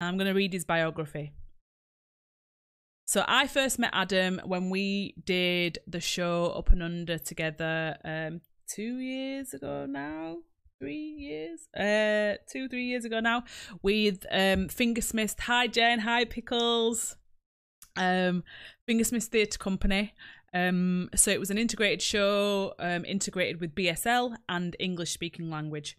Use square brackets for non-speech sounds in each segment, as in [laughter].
I'm going to read his biography. So I first met Adam when we did the show Up and Under together um, two years ago now. Three years, uh, two three years ago now, with um, Fingersmith. Hi Jen, hi Pickles. Um, Fingersmith Theatre Company. Um, so it was an integrated show, um, integrated with BSL and English speaking language.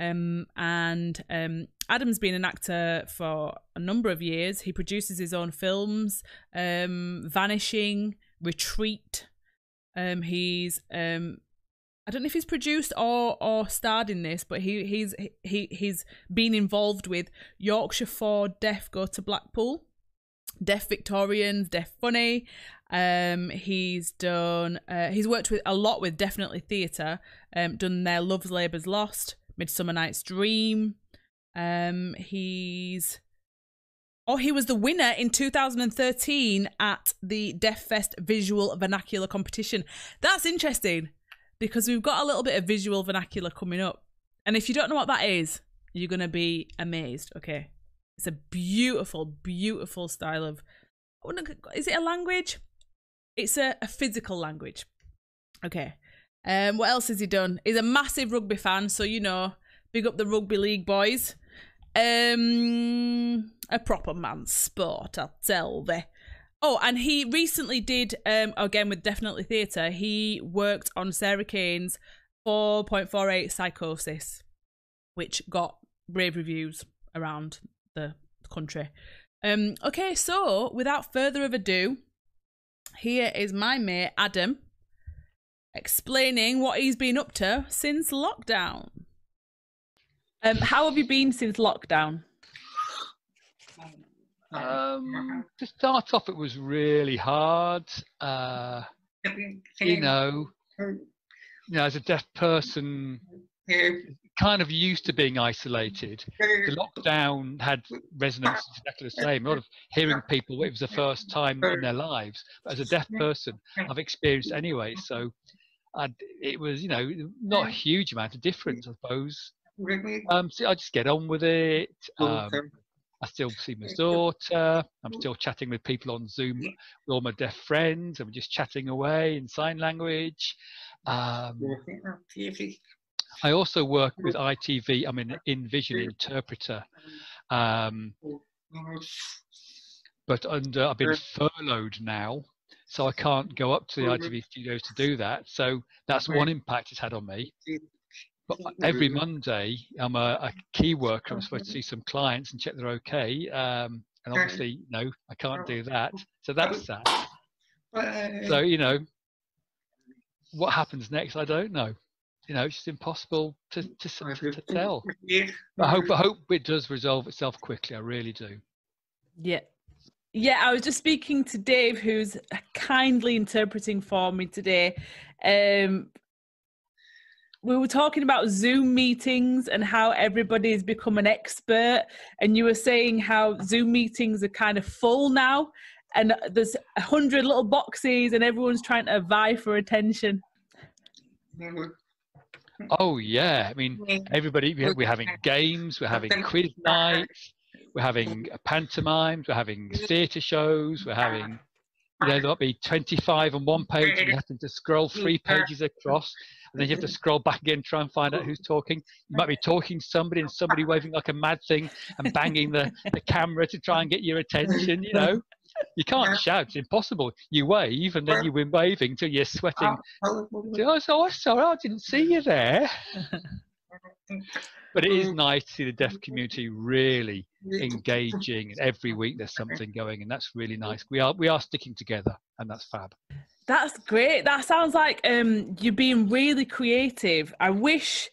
Um, and um, Adam's been an actor for a number of years. He produces his own films, um, Vanishing, Retreat. Um, he's um, I don't know if he's produced or or starred in this, but he he's he he's been involved with Yorkshire for Deaf Go to Blackpool, Deaf Victorians, Deaf Funny. Um, he's done. Uh, he's worked with a lot with Definitely Theatre. Um, done their Love's Labour's Lost, Midsummer Night's Dream. Um, he's oh, he was the winner in 2013 at the Deaf Fest Visual Vernacular Competition. That's interesting because we've got a little bit of visual vernacular coming up, and if you don't know what that is, you're gonna be amazed. Okay, it's a beautiful, beautiful style of. Is it a language? It's a, a physical language. Okay. Um, what else has he done? He's a massive rugby fan, so you know, big up the rugby league boys. Um, a proper man's sport, I'll tell thee. Oh, and he recently did, um, again with Definitely Theatre, he worked on Sarah Kane's 4.48 Psychosis, which got rave reviews around the country. Um, okay, so without further ado, here is my mate Adam explaining what he's been up to since lockdown. Um, how have you been since lockdown? Um, [laughs] to start off, it was really hard. Uh, you know, you know, as a deaf person, kind of used to being isolated. The lockdown had resonance exactly the same. A lot of hearing people, it was the first time in their lives. But as a deaf person, I've experienced anyway. So I'd, it was, you know, not a huge amount of difference, I suppose. Um, so I just get on with it. Um, I still see my daughter. I'm still chatting with people on Zoom with all my deaf friends, and we're just chatting away in sign language. Um, I also work with ITV. I'm an in-vision interpreter, um, but under I've been furloughed now, so I can't go up to the ITV studios to do that. So that's one impact it's had on me. But every Monday, I'm a, a key worker. I'm supposed to see some clients and check they're okay. Um, and obviously, no, I can't do that. So that's that. So you know, what happens next? I don't know. You know, it's just impossible to to, to tell. I hope I hope it does resolve itself quickly. I really do. Yeah. Yeah, I was just speaking to Dave, who's kindly interpreting for me today. Um, we were talking about Zoom meetings and how everybody's become an expert, and you were saying how Zoom meetings are kind of full now, and there's a hundred little boxes, and everyone's trying to vie for attention. [laughs] Oh yeah, I mean everybody. We're having games, we're having quiz nights, we're having pantomimes, we're having theatre shows, we're having you know, there might be 25 on one page and you have to scroll [laughs] three pages across and then you have to [laughs] scroll back again try and find out who's talking. You might be talking to somebody and somebody waving like a mad thing and banging the, the camera to try and get your attention you know? You can't shout it's impossible. You wave and then you've been waving till you're sweating. [laughs] Oh, oh sorry i didn't see you there but it is nice to see the deaf community really engaging and every week there's something going and that's really nice. We are we are sticking together and that's fab. That's great. That sounds like um you're being really creative. I wish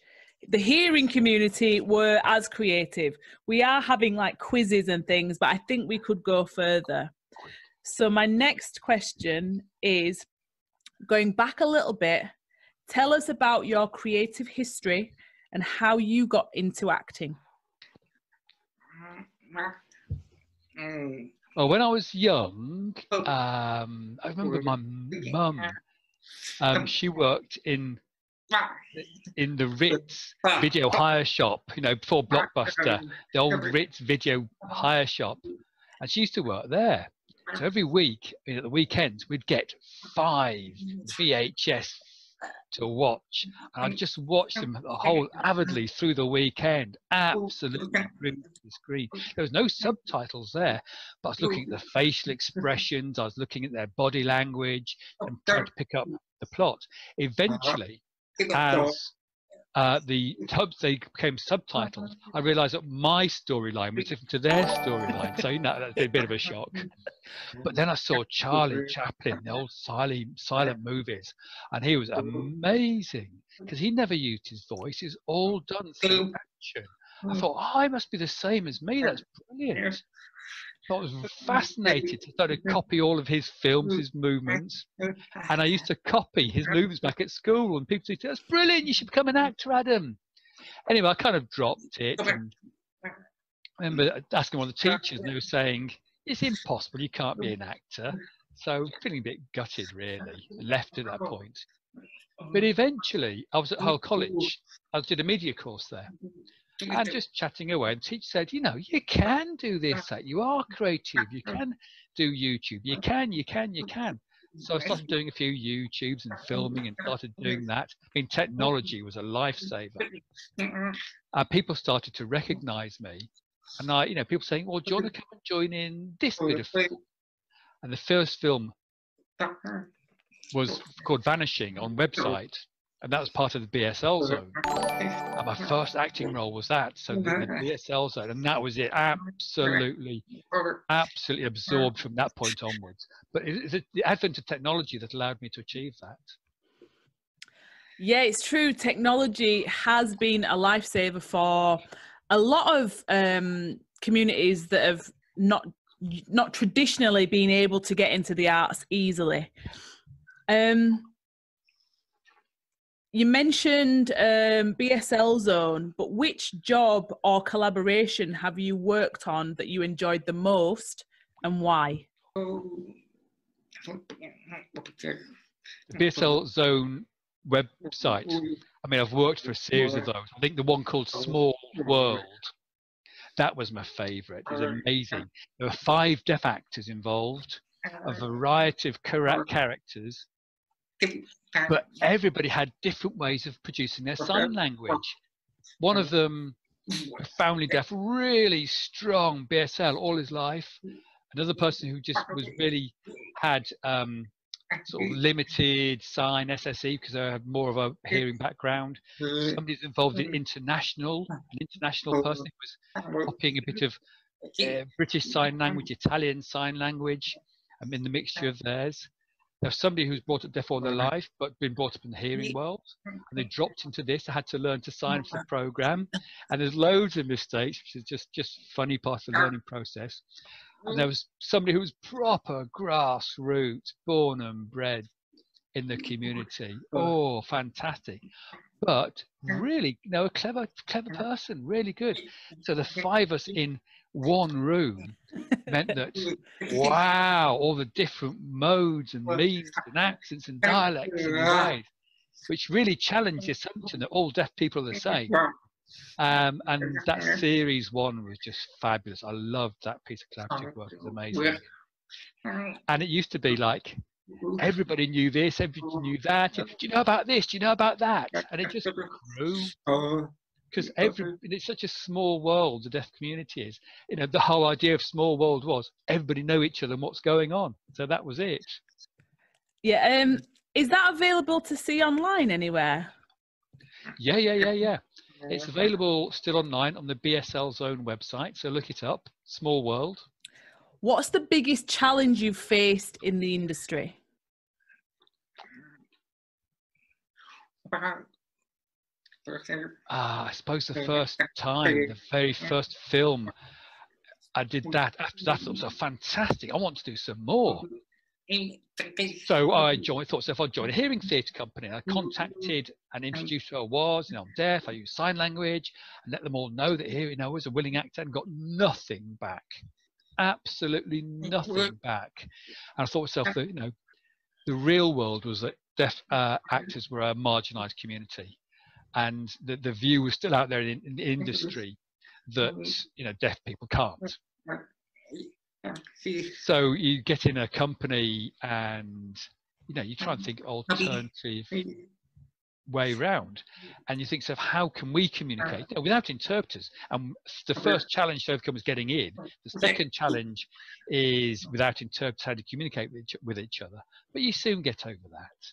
the hearing community were as creative. We are having like quizzes and things but i think we could go further. So my next question is going back a little bit. Tell us about your creative history and how you got into acting. Well, when I was young, um, I remember my mum. Um, she worked in in the Ritz video hire shop, you know, before Blockbuster, the old Ritz video hire shop. And she used to work there. So every week, you know, at the weekends, we'd get five VHS to watch. And I'd just watched them the whole avidly through the weekend, absolutely to the screen. There was no subtitles there, but I was looking at the facial expressions, I was looking at their body language and trying to pick up the plot. Eventually, as uh, the tubs they became subtitled, I realised that my storyline was different to their storyline. So you know that's a bit of a shock. But then I saw Charlie Chaplin, the old silent silent movies, and he was amazing because he never used his voice. It's all done through action. I thought, oh, I must be the same as me. That's brilliant. I was fascinated to start to copy all of his films, his movements, and I used to copy his movements back at school. And people said, "That's brilliant! You should become an actor, Adam." Anyway, I kind of dropped it. And I remember asking one of the teachers, and they were saying, "It's impossible. You can't be an actor." So feeling a bit gutted, really, left at that point. But eventually, I was at Hull College. I did a media course there, and just chatting away. And teacher said, you know, you can do this. That you are creative. You can do YouTube. You can. You can. You can. So I started doing a few YouTubes and filming and started doing that. I mean, technology was a lifesaver. Uh, people started to recognize me. And I, you know, people saying, well, do you want to come and join in this bit of film? And the first film was called Vanishing on website and that was part of the BSL zone. And my first acting role was that, so the, the BSL zone, and that was it. Absolutely, absolutely absorbed from that point onwards. But is it's the advent of technology that allowed me to achieve that. Yeah, it's true. Technology has been a lifesaver for a lot of um, communities that have not not traditionally been able to get into the arts easily. Um, you mentioned um, BSL Zone, but which job or collaboration have you worked on that you enjoyed the most and why? The BSL Zone website. I mean, I've worked for a series of those. I think the one called Small World, that was my favourite. It was amazing. There were five deaf actors involved, a variety of characters, but everybody had different ways of producing their sign language. One of them, profoundly deaf, really strong BSL all his life. Another person who just was really had um, sort of limited sign SSE because they had more of a hearing background. Somebody's involved in international, an international person who was copying a bit of uh, British Sign Language, Italian Sign Language, um, in the mixture of theirs. There's somebody who's brought up deaf all their life, but been brought up in the hearing world, and they dropped into this. I had to learn to sign for the program, and there's loads of mistakes, which is just just funny part of the learning process. And there was somebody who was proper grassroots, born and bred in the community. Oh, fantastic! But really, you know, a clever, clever person, really good. So the five of us in one room meant that [laughs] wow, all the different modes and means and accents and dialects and ways, which really challenged the assumption that all deaf people are the same. Um, and that series one was just fabulous. I loved that piece of collaborative work. It was amazing. And it used to be like everybody knew this, everybody knew that. Do you know about this? Do you know about that? And it just grew because every it's such a small world the deaf community is you know the whole idea of small world was everybody know each other and what's going on. So that was it. Yeah um is that available to see online anywhere? Yeah yeah yeah yeah. It's available still online on the bsl zone website so look it up small world. What's the biggest challenge you've faced in the industry Ah, I suppose the first time, the very first film I did that, after that, was a fantastic. I want to do some more. So I joined, thought, so if I joined a hearing theatre company, I contacted and introduced who I was, you know, I'm deaf, I use sign language, and let them all know that here, you know, I was a willing actor and got nothing back. Absolutely nothing back. And I thought to myself that, you know, the real world was that deaf uh, actors were a marginalised community, and the the view was still out there in, in the industry that you know deaf people can't. So you get in a company and you know you try and think alternative way round and you think so how can we communicate without interpreters? And the first challenge to overcome is getting in. The second challenge is without interpreters how to communicate with each, with each other. But you soon get over that.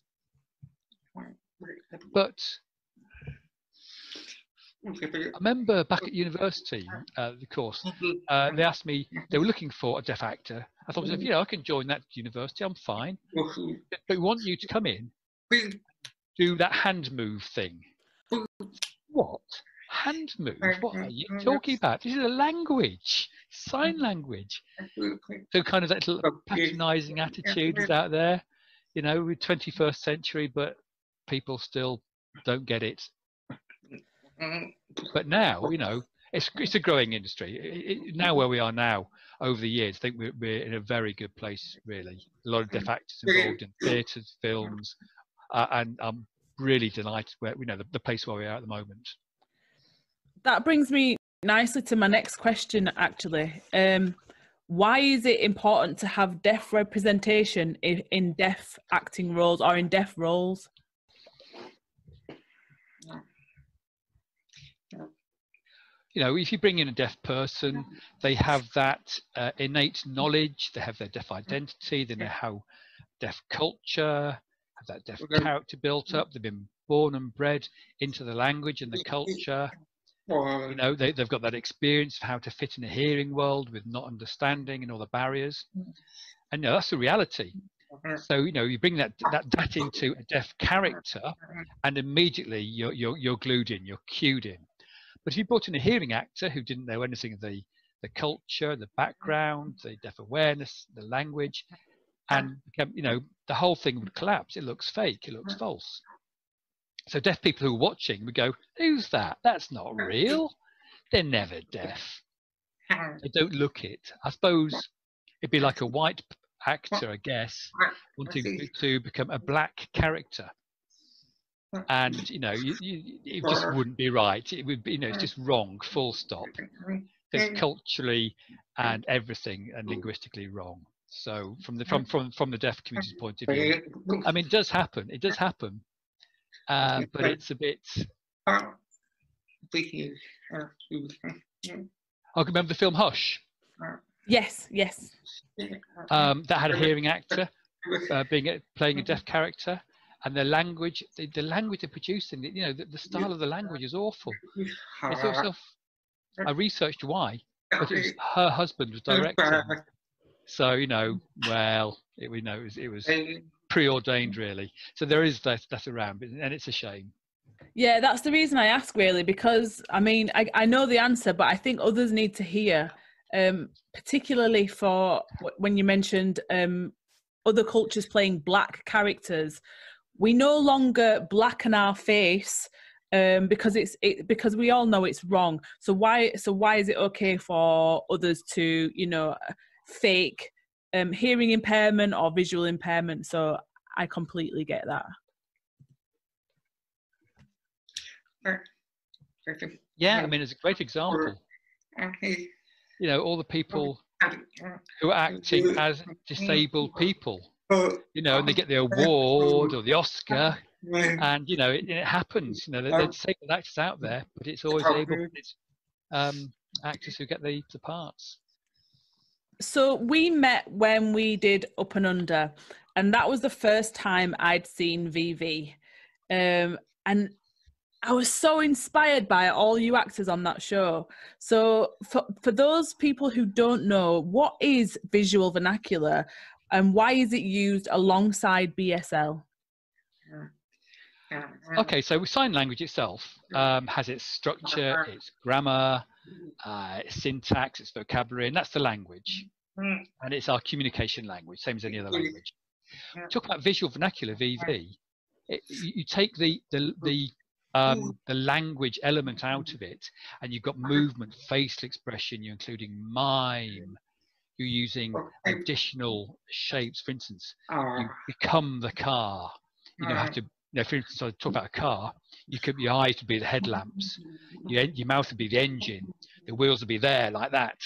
But I remember back at university, uh, the course, uh, they asked me, they were looking for a deaf actor. I thought, you know, I can join that university, I'm fine. But we want you to come in, do that hand move thing. What? Hand move? What are you talking about? This is a language, sign language. So kind of that little patronising attitude is out there, you know, with 21st century, but people still don't get it. But now, you know, it's it's a growing industry. It, it, now where we are now, over the years, I think we're, we're in a very good place. Really, a lot of deaf actors involved in theatres, films, uh, and I'm really delighted where you know the, the place where we are at the moment. That brings me nicely to my next question. Actually, um, why is it important to have deaf representation in, in deaf acting roles or in deaf roles? You know, if you bring in a deaf person, they have that uh, innate knowledge, they have their deaf identity, they know how deaf culture, have that deaf character built up, they've been born and bred into the language and the culture. You um know, they, they've got that experience of how to fit in a hearing world with not understanding and all the barriers. Mm. And you know, that's the reality. Mm-hmm. So you know, you bring that that that into a deaf mm-hmm. character, and immediately you're you're you're glued in, you're cued in. But if you brought in a hearing actor who didn't know anything of the, the culture, the background, the deaf awareness, the language, and um, you know, the whole thing would collapse. It looks fake. It looks false. So deaf people who are watching would go, "Who's that? That's not real. They're never deaf. They don't look it." I suppose it'd be like a white actor, I guess, wanting to become a black character and you know you, you, it just wouldn't be right. It would be you know it's just wrong full stop. It's culturally and everything and linguistically wrong. So from the from from from the deaf community's point of view i mean it does happen. It does happen. Uh, but it's a bit I can remember the film Hush. Yes, yes. Um, that had a hearing actor uh, being a, playing a deaf character, and the language, the, the language they're producing, you know, the, the style of the language is awful. It's also, I researched why, but was, her husband was directing. So you know, well, it, we know it was, it was preordained really. So there is that that around, and it's a shame. Yeah, that's the reason I ask really, because I mean, I, I know the answer, but I think others need to hear, um, particularly for when you mentioned um, other cultures playing black characters we no longer blacken our face um, because it's it, because we all know it's wrong. So why so why is it okay for others to you know fake um, hearing impairment or visual impairment? So I completely get that. Perfect. Yeah, I mean it's a great example. You know, all the people who are acting as disabled people you know, and they get the award or the Oscar, and you know, it, it happens. You know, there's disabled actors out there, but it's always able um, actors who get the, the parts. So we met when we did Up and Under, and that was the first time I'd seen VV, um, and I was so inspired by all you actors on that show. So for for those people who don't know, what is visual vernacular, and why is it used alongside BSL? Okay, so sign language itself um, has its structure, its grammar, uh, its syntax, its vocabulary, and that's the language. And it's our communication language, same as any other language. Talk about visual vernacular, VV. It, you take the the the um, the language element out of it, and you've got movement, facial expression. You're including mime, you're using additional shapes. For instance, you ah. become the car. you know have to you know, for instance, I talk about a car, you could your eyes would be the headlamps, [laughs] your, your mouth would be the engine, the wheels would be there like that.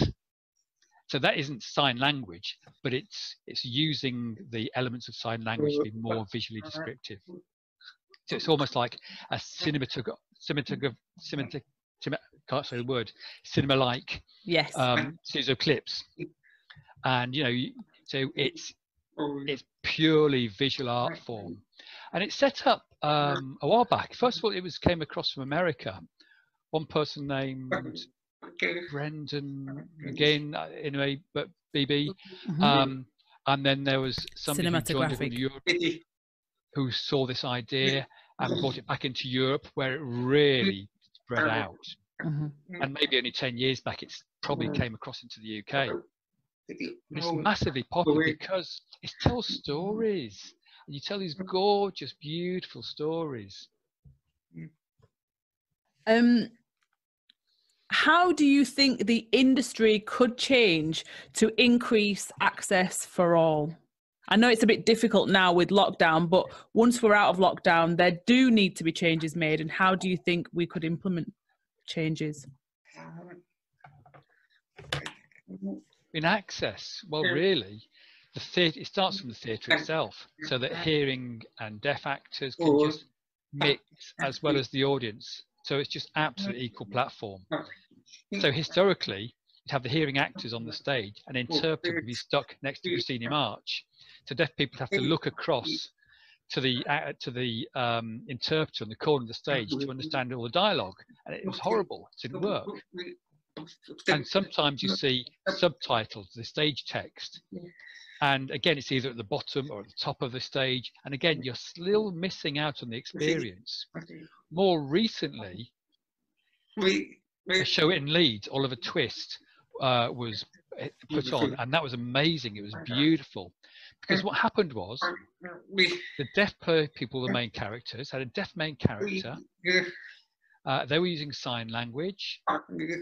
So that isn't sign language, but it's it's using the elements of sign language to be more visually descriptive. So it's almost like a cinematograph, cinematograph, cinematograph, can't say the word, cinema-like yes um, series of clips, and you know, so it's it's purely visual art form, and it's set up um, a while back. First of all, it was came across from America. One person named Brendan again, uh, anyway, but BB. Mm-hmm. Um, and then there was somebody who joined Europe who saw this idea and brought it back into Europe, where it really spread out. Mm-hmm. And maybe only ten years back, it's probably came across into the UK. It's massively popular because it tells stories. And you tell these gorgeous, beautiful stories. Um, how do you think the industry could change to increase access for all? I know it's a bit difficult now with lockdown, but once we're out of lockdown, there do need to be changes made. And how do you think we could implement changes? In access, well, really, the theatre it starts from the theatre itself, so that hearing and deaf actors can just mix as well as the audience. So it's just absolute equal platform. So historically, you'd have the hearing actors on the stage, and interpreter would be stuck next to Christina March. So deaf people have to look across to the uh, to the um, interpreter on the corner of the stage to understand all the dialogue, and it was horrible. It didn't work. And sometimes you see subtitles, the stage text, and again it's either at the bottom or at the top of the stage, and again you're still missing out on the experience. More recently, a show in Leeds, Oliver Twist, uh, was put on, and that was amazing. It was beautiful. Because what happened was the deaf people, the main characters, had a deaf main character. Uh, they were using sign language.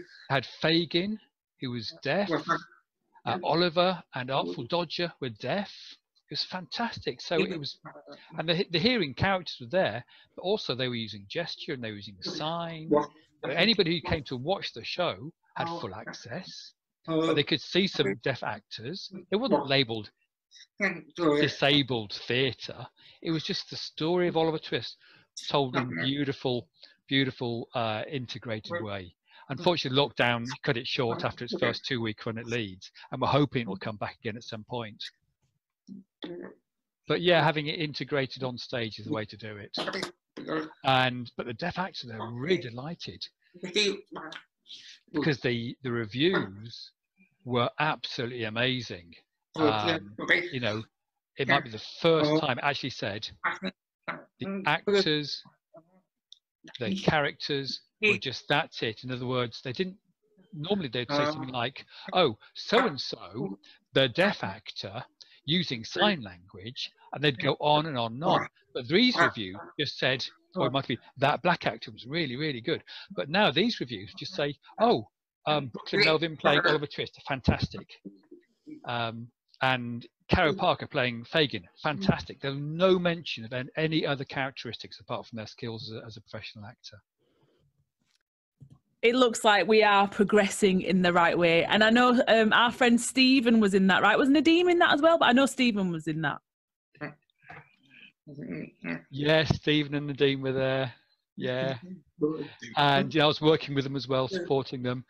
[laughs] Had Fagin, who was deaf. Uh, Oliver and Artful Dodger were deaf. It was fantastic. So it was, and the, the hearing characters were there, but also they were using gesture and they were using sign. Anybody who came to watch the show had full access. They could see some deaf actors. It wasn't labelled disabled theatre. It was just the story of Oliver Twist told in beautiful, beautiful, uh, integrated way. Unfortunately, lockdown cut it short after its first two week run at Leeds, and we're hoping it will come back again at some point. But yeah, having it integrated on stage is the way to do it. And but the deaf actors are really delighted because the the reviews were absolutely amazing. Um, you know, it might be the first time it actually said the actors, the characters were just that's it. In other words, they didn't normally they'd say something like, "Oh, so and so, the deaf actor using sign language," and they'd go on and on and on. But these reviews just said, or it might be that black actor was really, really good. But now these reviews just say, "Oh, um, Brooklyn Melvin playing Oliver Twist, fantastic," um, and Carol Parker playing Fagin, fantastic. There's no mention of any other characteristics apart from their skills as a, as a professional actor it looks like we are progressing in the right way. And I know um, our friend Stephen was in that, right? Was Nadim in that as well? But I know Stephen was in that. Yes, Stephen and Nadine were there. Yeah. And you know, I was working with them as well, supporting them.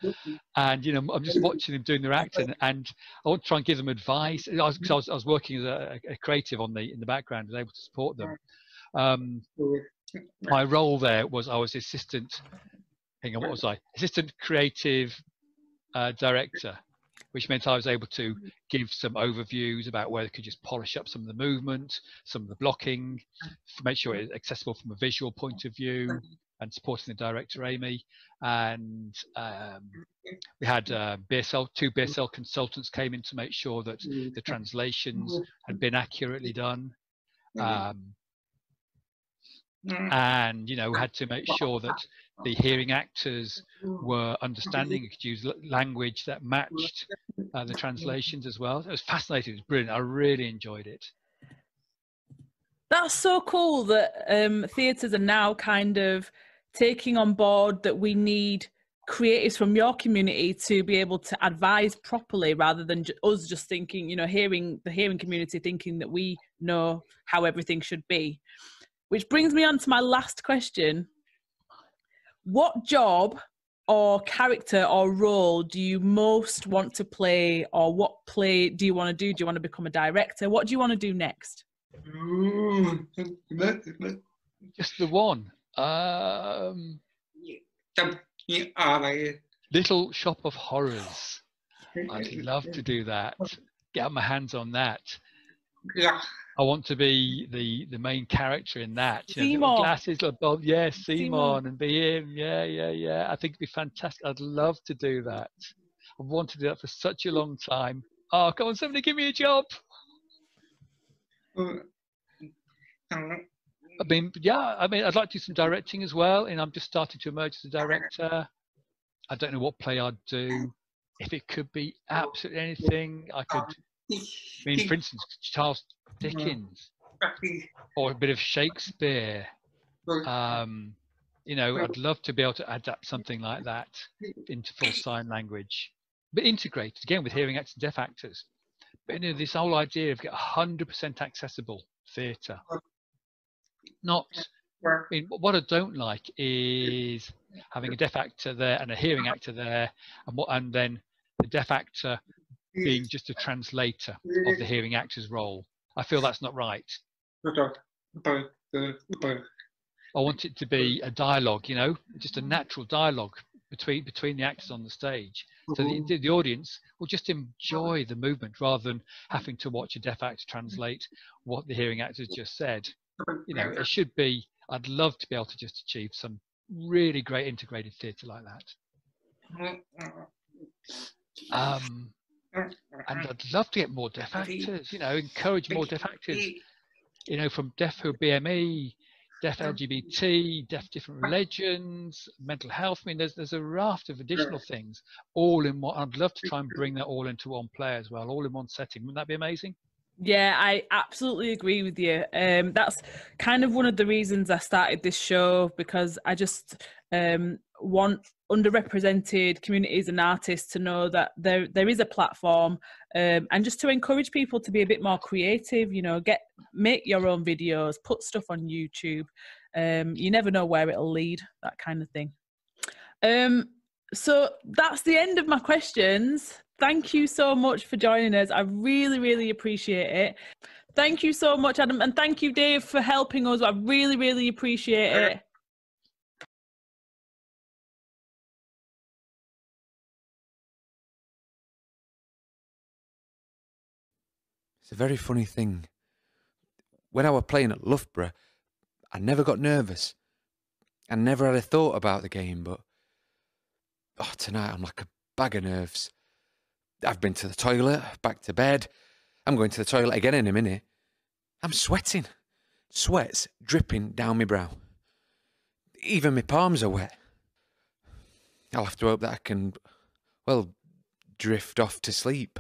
And you know, I'm just watching them doing their acting, and I want to try and give them advice. I was, I was, I was working as a, a, creative on the in the background, and able to support them. Um, my role there was I was assistant. Hang on, what was I? Assistant creative uh, director which meant I was able to mm-hmm. give some overviews about where they could just polish up some of the movement, some of the blocking, mm-hmm. to make sure it's accessible from a visual point of view, mm-hmm. and supporting the director Amy. And um, we had uh, BSL, two BSL consultants came in to make sure that the translations had been accurately done. Um, and you know had to make sure that uh, the hearing actors were understanding could use language that matched uh, the translations as well. It was fascinating it was brilliant. I really enjoyed it. That's so cool that um, theatres are now kind of taking on board that we need creatives from your community to be able to advise properly rather than ju- us just thinking you know hearing the hearing community thinking that we know how everything should be. Which brings me on to my last question what job or character or role do you most want to play or what play do you want to do do you want to become a director what do you want to do next just the one um Little Shop of Horrors. I'd love to do that. Get my hands on that. Yeah. I want to be the the main character in that. You know, glasses, little bob, yes, Simon, and be him. Yeah, yeah, yeah. I think it'd be fantastic. I'd love to do that. I've wanted to do that for such a long time. Oh, come on, somebody give me a job. Uh, I mean, yeah, I mean, I'd like to do some directing as well, and I'm just starting to emerge as a director. I don't know what play I'd do. If it could be absolutely anything, I could. I mean, for instance, Charles Dickens, or a bit of Shakespeare. Um, you know, I'd love to be able to adapt something like that into full sign language, but integrated again with hearing actors and deaf actors. But you know, this whole idea of get 100% accessible theatre. Not I mean, what I don't like is having a deaf actor there and a hearing actor there, and what, and then the deaf actor being just a translator of the hearing actor's role. I feel that's not right. I want it to be a dialogue, you know, just a natural dialogue between between the actors on the stage, so the, the audience will just enjoy the movement rather than having to watch a deaf actor translate what the hearing actor just said you know, it should be. I'd love to be able to just achieve some really great integrated theatre like that. Um, and [laughs] I'd love to get more deaf actors. You know, encourage more deaf actors. You know, from deaf who BME, deaf LGBT, deaf different religions, mental health. I mean, there's there's a raft of additional things all in one. I'd love to try and bring that all into one play as well, all in one setting. Wouldn't that be amazing? Yeah, I absolutely agree with you. Um, that's kind of one of the reasons I started this show because I just um, want underrepresented communities and artists to know that there there is a platform um, and just to encourage people to be a bit more creative. You know, get make your own videos, put stuff on YouTube. Um, you never know where it'll lead. That kind of thing. Um, so that's the end of my questions thank you so much for joining us. I really, really appreciate it. Thank you so much, Adam. And thank you, Dave, for helping us. I really, really appreciate it. It's a very funny thing. When I was playing at Loughborough, I never got nervous. I never had a thought about the game, but oh, tonight I'm like a bag of nerves. I've been to the toilet, back to bed. I'm going to the toilet again in a minute. I'm sweating. Sweat's dripping down my brow. Even my palms are wet. I'll have to hope that I can, well, drift off to sleep.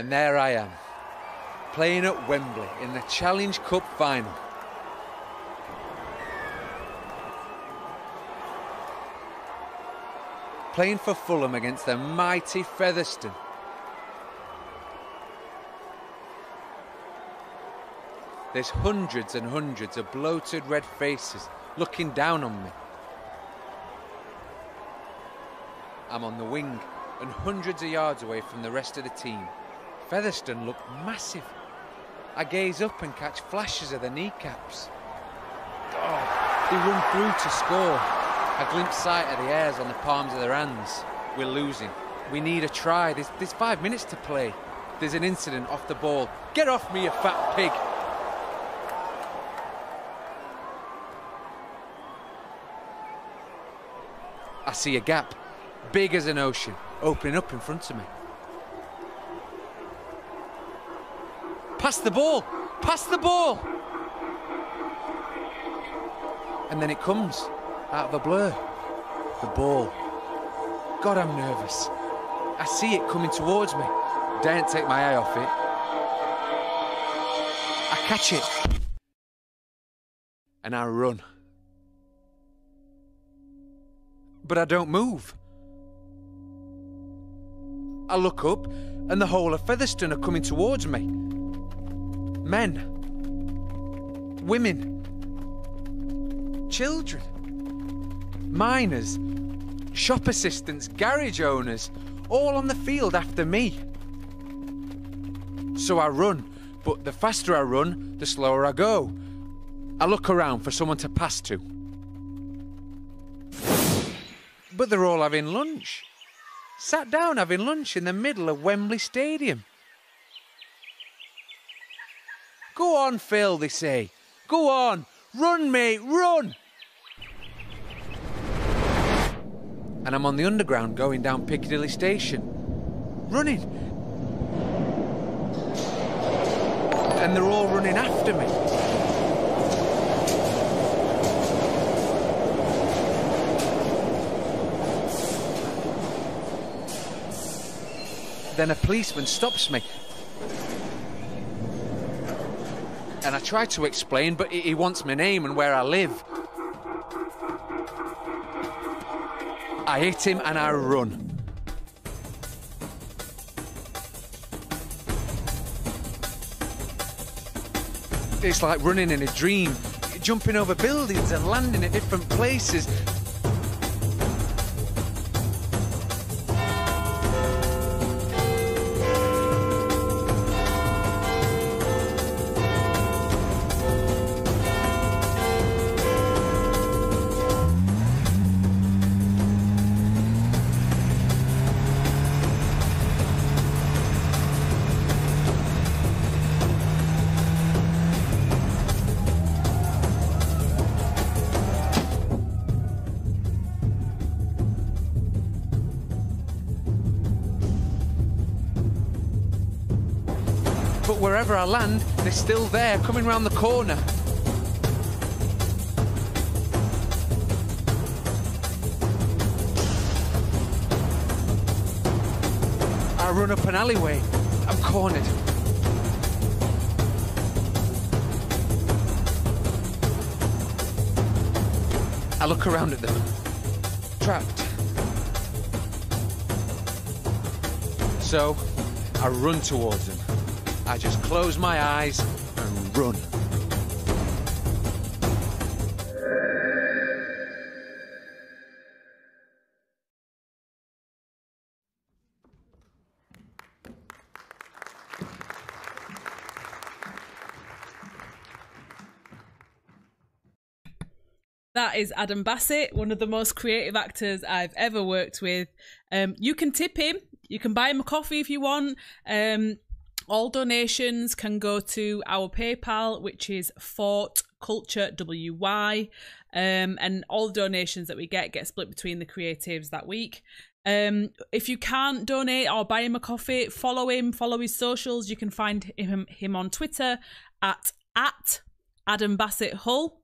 And there I am, playing at Wembley in the Challenge Cup final. playing for Fulham against the mighty Featherstone. There's hundreds and hundreds of bloated red faces looking down on me. I'm on the wing and hundreds of yards away from the rest of the team. Featherstone look massive. I gaze up and catch flashes of their kneecaps. Oh, they run through to score. A glimpse sight of the hairs on the palms of their hands. We're losing. We need a try. There's, there's five minutes to play. There's an incident off the ball. Get off me, you fat pig! I see a gap, big as an ocean, opening up in front of me. Pass the ball! Pass the ball! And then it comes out of a blur. The ball. God, I'm nervous. I see it coming towards me. Daren't take my eye off it. I catch it. And I run. But I don't move. I look up, and the whole of Featherstone are coming towards me. Men. Women. Children. Miners. Shop assistants, garage owners, all on the field after me. So I run, but the faster I run, the slower I go. I look around for someone to pass to. But they're all having lunch. Sat down having lunch in the middle of Wembley Stadium. Go on, Phil, they say. Go on. Run, mate, run! And I'm on the underground going down Piccadilly Station. Running. And they're all running after me. Then a policeman stops me. And I try to explain, but he wants my name and where I live. I hit him and I run. It's like running in a dream, jumping over buildings and landing at different places. Wherever I land, they're still there, coming round the corner. I run up an alleyway. I'm cornered. I look around at them. Trapped. So, I run towards them. I just close my eyes and run. That is Adam Bassett, one of the most creative actors I've ever worked with. Um, you can tip him. You can buy him a coffee if you want. Um, all donations can go to our PayPal, which is For T' Culture WY. Um, and all donations that we get get split between the creatives that week. Um, if you can't donate or buy him a coffee, follow him, follow his socials. You can find him him on Twitter at at Adam Bassett Hull.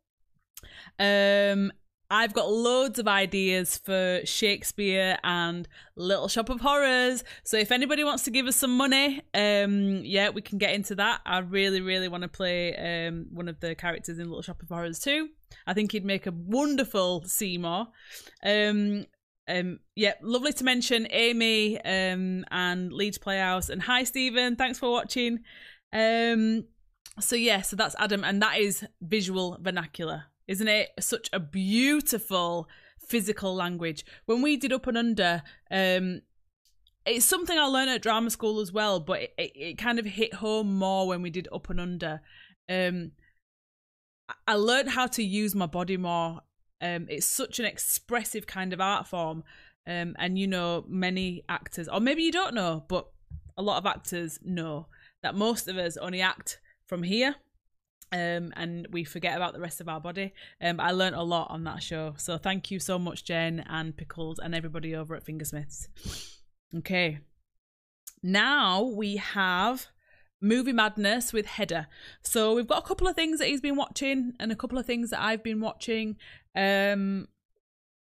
Um, I've got loads of ideas for Shakespeare and Little Shop of Horrors. So if anybody wants to give us some money, um, yeah, we can get into that. I really, really want to play um one of the characters in Little Shop of Horrors too. I think he'd make a wonderful Seymour. Um, um, yeah, lovely to mention Amy um and Leeds Playhouse and hi Stephen, thanks for watching. Um, so yeah, so that's Adam, and that is visual vernacular isn't it? Such a beautiful physical language. When we did Up and Under, um, it's something I learned at drama school as well, but it, it, it kind of hit home more when we did Up and Under. Um, I learned how to use my body more. Um, it's such an expressive kind of art form. Um, and you know, many actors, or maybe you don't know, but a lot of actors know that most of us only act from here um, and we forget about the rest of our body. Um, I learned a lot on that show. So thank you so much, Jen and Pickles and everybody over at Fingersmiths. Okay. Now we have Movie Madness with Header. So we've got a couple of things that he's been watching and a couple of things that I've been watching. Um,